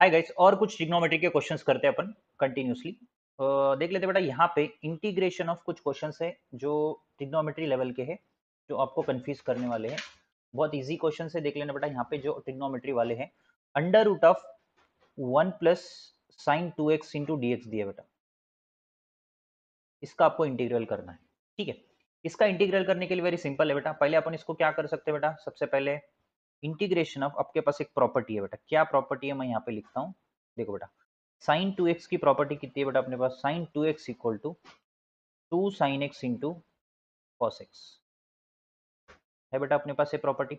Hi guys और कुछ trigonometry के क्वेश्चंस करते हैं अपन कंटिन्यूसली देख लेते बेटा, यहाँ पे इंटीग्रेशन ऑफ़ कुछ क्वेश्चंस है जो ट्रिग्नोमेट्री लेवल के हैं, जो आपको कंफ्यूज करने वाले हैं। बहुत इजी क्वेश्चन है, देख लेना बेटा, यहाँ पे जो ट्रिग्नोमेट्री वाले हैं। Under root of one plus sine two X into D X दिया बेटा। इसका आपको इंटीग्रल करना है, ठीक है? इसका इंटीग्रल करने के लिए वेरी सिंपल है बेटा। पहले अपन इसको क्या कर सकते हैं बेटा? सबसे पहले इंटीग्रेशन ऑफ़ आपके पास एक प्रॉपर्टी है बेटा। क्या प्रॉपर्टी है मैं यहाँ पे लिखता हूँ। देखो बेटा साइन टू एक्स की प्रॉपर्टी कितनी है बेटा अपने पास? Sine two X equal to two sine X into cos X है बेटा अपने पास ये प्रॉपर्टी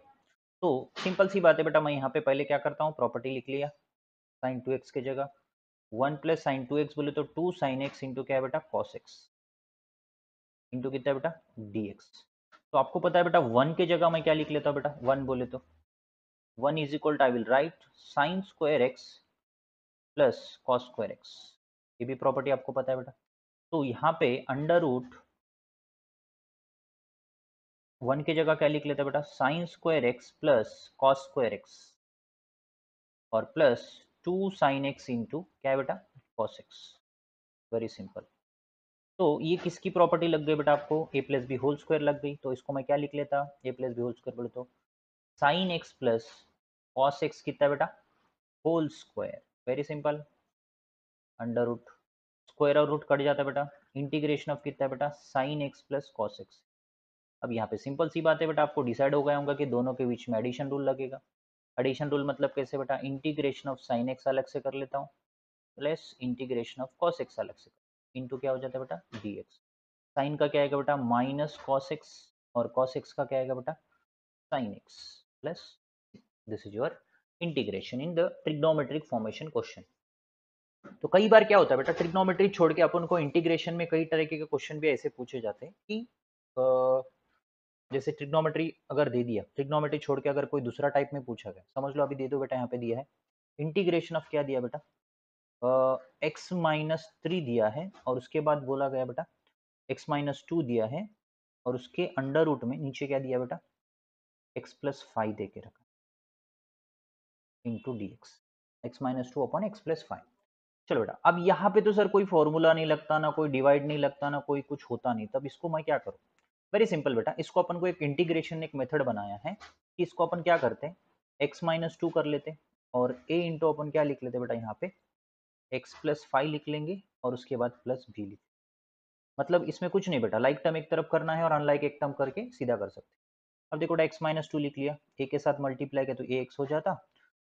तो सिंपल सी बात है बेटा, मैं यहाँ पे पहले क्या करता हूँ? प्रॉपर्टी लिख लिया साइन टू एक्स की जगह। One plus sine two X बोले तो टू साइन एक्स इंटू क्या है बेटा? कॉस एक्स इंटू कितना है बेटा? डी एक्स तो आपको पता है बेटा वन के जगह मैं क्या लिख लेता हूँ बेटा? वन बोले तो। One is equal to I will write sine square X plus cos square X ये भी प्रॉपर्टी आपको पता है बेटा। तो यहाँ पे अंडर रूट वन की जगह क्या लिख लेते बेटा? Sine square X plus cos square X और plus two sine X into क्या बेटा? कॉस एक्स वेरी सिंपल तो ये किसकी प्रॉपर्टी लग गई बेटा आपको? A plus B whole square लग गई। तो इसको मैं क्या लिख लेता? A plus B whole square बोले तो sine X plus cos X कितना बेटा? Whole square very simple under root square और रूट कट जाता है बेटा. इंटीग्रेशन ऑफ़ कितना बेटा? Sine X plus cos X अब यहाँ पे सिंपल सी बात है बेटा, आपको डिसाइड हो गया होगा कि दोनों के बीच में एडिशन रूल लगेगा। एडिशन रूल मतलब कैसे बेटा? इंटीग्रेशन ऑफ़ साइन एक्स अलग से कर लेता हूँ। Plus integration of cos X अलग से इंटू क्या हो जाता है बेटा? डी एक्स साइन का क्या आएगा बेटा? माइनस कॉस एक्स और कॉस एक्स का क्या आएगा बेटा? Sine X plus this is your integration in the trigonometric formation question तो कई बार क्या होता है बेटा ट्रिग्नोमेट्री छोड़ के अपन को इंटीग्रेशन में कई तरह के क्वेश्चन भी ऐसे पूछे जाते हैं कि जैसे ट्रिग्नोमेट्री अगर दे दिया ट्रिग्नोमेट्री छोड़ के अगर कोई दूसरा टाइप में पूछा गया, समझ लो अभी दे दो बेटा यहाँ पे दिया है। इंटीग्रेशन ऑफ़ क्या दिया बेटा? एक्स माइनस थ्री दिया है और उसके बाद बोला गया बेटा एक्स माइनस टू दिया है और उसके अंडर रूट में नीचे क्या दिया बेटा? एक्स प्लस फाइव दे के रखा। Into D X X minus two upon X plus five चलो बेटा, अब यहाँ पे तो सर कोई फॉर्मूला नहीं लगता, ना कोई डिवाइड नहीं लगता, ना कोई कुछ होता नहीं, तब इसको मैं क्या करूँ? वेरी सिंपल बेटा, इसको अपन को एक इंटीग्रेशन एक मेथड बनाया है कि इसको अपन क्या करते हैं? एक्स माइनस टू कर लेते और ए इंटू अपन क्या लिख लेते बेटा यहाँ पे? एक्स प्लस फाइव लिख लेंगे और उसके बाद प्लस भी लिख मतलब इसमें कुछ नहीं बेटा लाइक टर्म एक तरफ़ करना है और अनलाइक एक टर्म करके सीधा कर सकते अब देखो एक्स माइनस टू लिख लिया ए के साथ मल्टीप्लाई किया तो ए एक्स हो जाता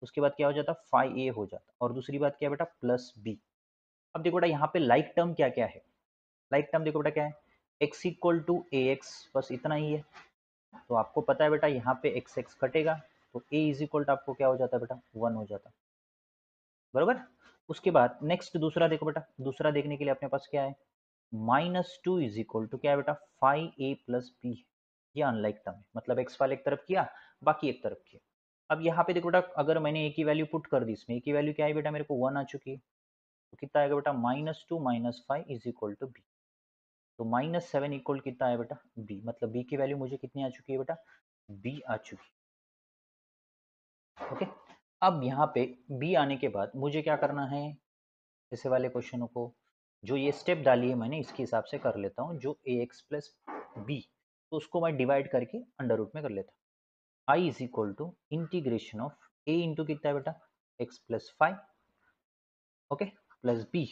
उसके बाद क्या हो जाता? फाइव ए हो जाता। और दूसरी बात क्या है बेटा? प्लस बी अब देखो बेटा, यहाँ पे लाइक टर्म क्या क्या है? लाइक टर्म देखो बेटा क्या है? X equal to a x बस इतना ही है। तो आपको पता है बेटा, यहाँ पे एक्स एक्स कटेगा तो ए इज़ इक्वल टू आपको क्या हो जाता है बेटा? वन हो जाता। बराबर? उसके बाद नेक्स्ट दूसरा देखो बेटा, दूसरा देखने के लिए अपने पास क्या है? Minus two is equal to क्या है बेटा? फाइव ए प्लस बी ये अनलाइक टर्म है। मतलब एक्स वाले एक तरफ़ किया, बाकी एक तरफ़ किया। अब यहाँ पे देखो बेटा, अगर मैंने ए की वैल्यू पुट कर दी, इसमें ए की वैल्यू क्या है बेटा? मेरे को वन आ चुकी है। तो कितना आएगा बेटा? Minus two minus five is equal to b तो माइनस सेवन इक्वल कितना है बेटा? बी मतलब बी की वैल्यू मुझे कितनी आ चुकी है बेटा? बी आ चुकी ओके अब यहाँ पे बी आने के बाद मुझे क्या करना है? ऐसे वाले क्वेश्चनों को, जो ये स्टेप डाली है मैंने, इसके हिसाब से कर लेता हूँ, जो ए एक्स प्लस बी तो उसको मैं डिवाइड करके अंडर रूट में कर लेता हूँ। I is equal to integration of a into कितना है बेटा? X plus five okay plus b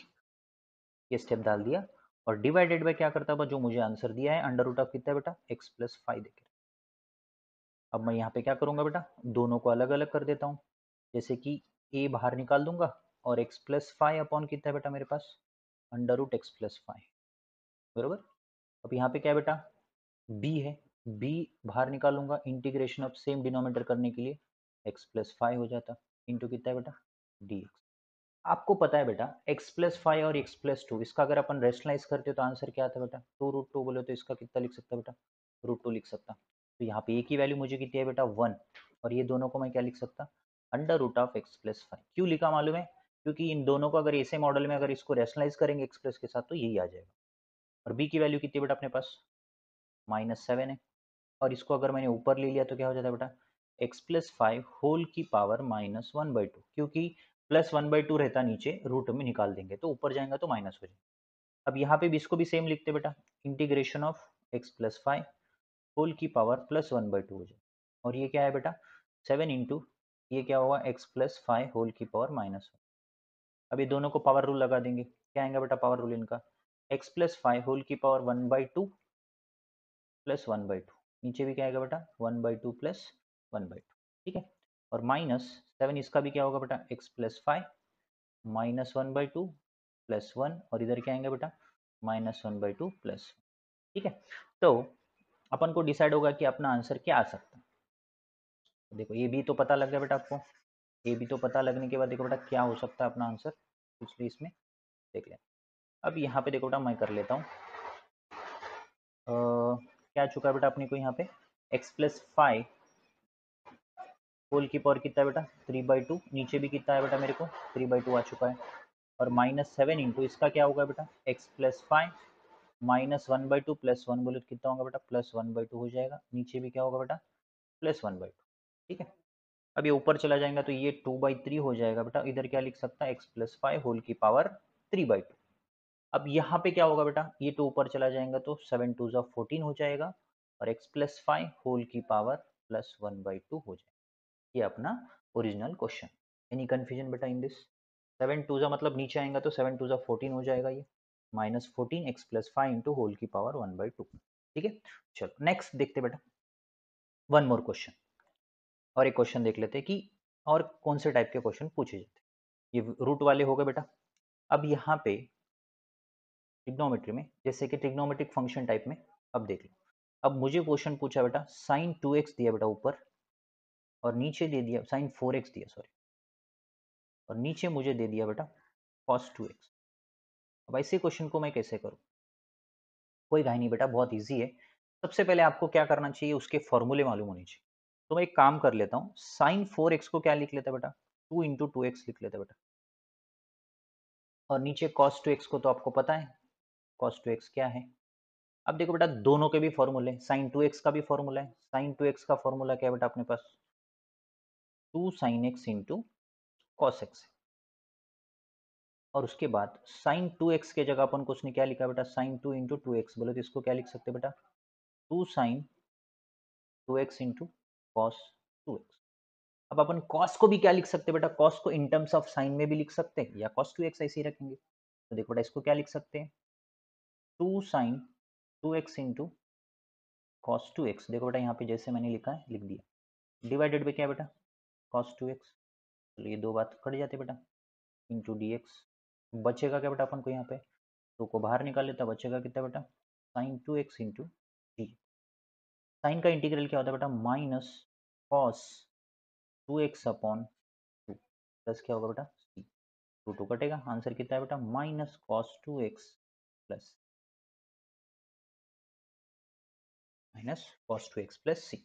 ये स्टेप डाल दिया। और डिवाइडेड बाय क्या करता है जो मुझे आंसर दिया है अंडर रूट ऑफ़ कितना बेटा? एक्स प्लस फाइव देखे अब मैं यहाँ पे क्या करूँगा बेटा? दोनों को अलग अलग कर देता हूँ। जैसे कि ए बाहर निकाल दूँगा और एक्स प्लस फाइव अपॉन कितना है बेटा मेरे पास? Under root x plus five बरोबर? अब यहाँ पे क्या बेटा? बी है। बी बाहर निकालूँगा इंटीग्रेशन ऑफ़ सेम डिनोमीटर करने के लिए एक्स प्लस फाइव हो जाता इंटू कितना है बेटा? डी एक्स आपको पता है बेटा एक्स प्लस फाइव और एक्स प्लस टू इसका अगर अपन रेशनलाइज करते हो तो आंसर क्या है बेटा? टू रूट टू बोले तो इसका कितना लिख सकता है बेटा? रूट टू लिख सकता। तो यहाँ पे ए की वैल्यू मुझे कितनी है बेटा? वन और ये दोनों को मैं क्या लिख सकता? Under root of x plus five क्यों लिखा मालूम है? क्योंकि इन दोनों को अगर ऐसे मॉडल में अगर इसको रेशनलाइज करेंगे एक्सप्रेस के साथ तो यही आ जाएगा। और बी की वैल्यू कितनी बेटा अपने पास? माइनस सेवन है। और इसको अगर मैंने ऊपर ले लिया तो क्या हो जाता है बेटा? एक्स प्लस फाइव होल की power minus one by two क्योंकि प्लस वन बाई टू रहता नीचे रूट में निकाल देंगे तो ऊपर जाएगा तो माइनस हो जाएगा। अब यहाँ पे भी इसको भी सेम लिखते बेटा integration of x plus five whole की power plus one by two हो जाए। और ये क्या है बेटा? सेवन इंटू ये क्या हुआ एक्स प्लस फाइव होल की पावर माइनस वन अब ये दोनों को पावर रूल लगा देंगे। क्या आएगा बेटा पावर रूल इनका? एक्स प्लस फाइव होल की power one by two plus one by two नीचे भी क्या आएगा बेटा? One by two plus one by two, ठीक है? और माइनस सेवन इसका भी क्या होगा बेटा? X plus five minus one by two plus one, और इधर क्या आएँगे बेटा? Minus one by two plus ठीक है? तो अपन को डिसाइड होगा कि अपना आंसर क्या आ सकता है। देखो, ये भी तो पता लग गया बेटा आपको। ये भी तो पता लगने के बाद देखो बेटा, क्या हो सकता है अपना आंसर? इसलिए इसमें देख लें। अब यहाँ पे देखो बेटा, मैं कर लेता हूँ। क्या आ चुका है बेटा अपने को यहाँ पे? एक्स प्लस फाइव होल की पावर कितना है बेटा? थ्री बाई टू नीचे भी कितना है बेटा मेरे को? थ्री बाई टू आ चुका है। और माइनस सेवन इंटू इसका क्या होगा बेटा? X plus five minus one by two plus one बोले कितना होगा बेटा? प्लस वन बाई टू हो जाएगा। नीचे भी क्या होगा बेटा? प्लस वन बाई टू ठीक है? अब ये ऊपर चला जाएगा तो ये टू बाई थ्री हो जाएगा बेटा। इधर क्या लिख सकता है? एक्स प्लस फाइव होल की पावर थ्री बाई टू अब यहाँ पे क्या होगा बेटा? ये टू ऊपर चला जाएगा तो सेवन टू जो फोर्टीन हो जाएगा और एक्स प्लस फाइव होल की power plus one by two हो जाएगा। ये अपना ओरिजिनल क्वेश्चन एनी कन्फ्यूज़न बेटा इन दिस सेवन टू जो मतलब नीचे आएगा तो सेवन टू जो फोर्टीन हो जाएगा ये। Minus fourteen x plus five into whole की पावर वन बाई टू ठीक है? चलो नेक्स्ट देखते बेटा। वन मोर क्वेश्चन और एक क्वेश्चन देख लेते हैं कि और कौन से टाइप के क्वेश्चन पूछे जाते हैं। ये रूट वाले हो गए बेटा। अब यहाँ पे ट्रिग्नोमेट्री में, जैसे कि ट्रिग्नोमेट्रिक फ़ंक्शन टाइप में, अब देख लो। अब मुझे क्वेश्चन पूछा बेटा साइन टू एक्स दिया बेटा ऊपर, और नीचे दे दिया साइन फोर एक्स दिया सॉरी और नीचे मुझे दे दिया बेटा कॉस टू एक्स अब ऐसे क्वेश्चन को मैं कैसे करूँ? कोई घाई नहीं बेटा, बहुत ईजी है। सबसे पहले आपको क्या करना चाहिए, उसके फॉर्मूले मालूम होने चाहिए। तो मैं एक काम कर लेता हूँ साइन फोर एक्स को क्या लिख लेते बेटा? टू इंटू टू एक्स लिख लेते बेटा। और नीचे कॉस टू एक्स को तो आपको पता है कॉस टू एक्स क्या है? अब देखो बेटा, दोनों के भी फॉर्मूले साइन टू एक्स का भी फॉर्मूला है। साइन टू एक्स का फॉर्मूला क्या है बेटा अपने पास? Two sine x into cos x और उसके बाद साइन टू एक्स के जगह अपन को उसने क्या लिखा बेटा? Sine two into two x बोले तो इसको क्या लिख सकते बेटा? Two sine two x into cos two x अब अपन कॉस को भी क्या लिख सकते बेटा? कॉस को इन टर्म्स ऑफ़ साइन में भी लिख सकते हैं या कॉस टू एक्स ऐसे ही रखेंगे। तो देखो बेटा, इसको क्या लिख सकते हैं? Two sine two x into cos two x. देखो बेटा, यहाँ पे जैसे मैंने लिखा है, लिख दिया। डिवाइडेड पे क्या बेटा? कॉस टू एक्स चलो ये दो बात कट जाते बेटा। इंटू डी एक्स बचेगा क्या बेटा अपन को यहाँ पे? टू को बाहर निकाल लेता, बचेगा कितना बेटा? Sine two x into d sine का इंटीग्रल क्या होता है बेटा? Minus cos two x upon two plus क्या होगा बेटा? सी टू टू कटेगा। आंसर कितना है बेटा? Minus cos two x plus minus cos two x plus c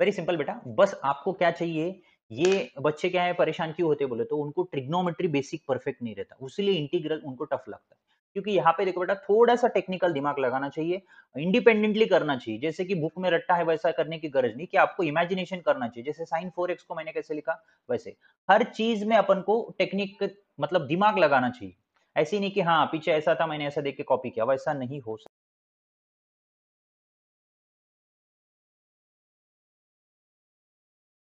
very simple बेटा। बस आपको क्या चाहिए? ये बच्चे क्या है? परेशान क्यों होते बोले तो? उनको ट्रिग्नोमेट्री बेसिक परफेक्ट नहीं रहता। उसीलिए इंटीग्रल उनको टफ लगता है। क्योंकि यहाँ पे देखो बेटा थोड़ा सा टेक्निकल दिमाग लगाना चाहिए। इंडिपेंडेंटली करना चाहिए। जैसे कि बुक में रट्टा है वैसा करने की गरज नहीं कि आपको इमेजिनेशन करना चाहिए। जैसे साइन फोर एक्स को मैंने कैसे लिखा? वैसे। हर चीज़ में अपन को टेक्निक मतलब दिमाग लगाना चाहिए। ऐसी नहीं कि हाँ पीछे ऐसा था, मैंने ऐसा देख के कॉपी किया। वैसा नहीं हो सकता।